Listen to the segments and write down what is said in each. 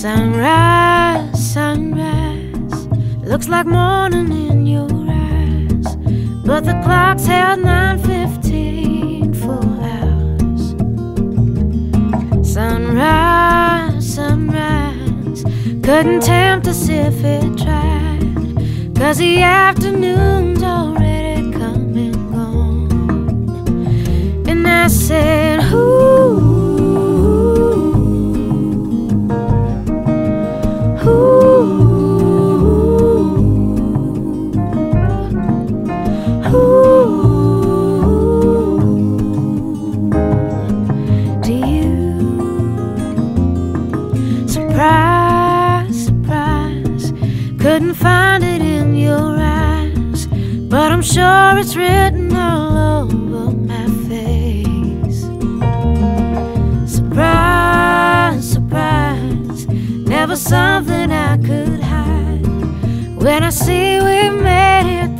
Sunrise, sunrise, looks like morning in your eyes, but the clock's held 9:15 for hours. Sunrise, sunrise, couldn't tempt us if it tried, cause the afternoon's already come and gone. And I said, Couldn't find it in your eyes, but I'm sure it's written all over my face. Surprise, surprise, never something I could hide. When I see we made it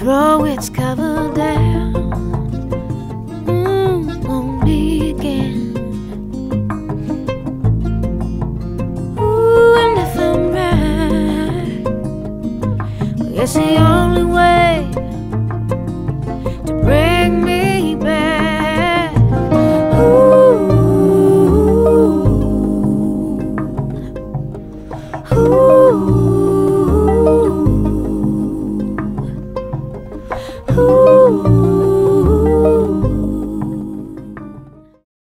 throw its cover down mm, again. Ooh, and if I'm right, it's the only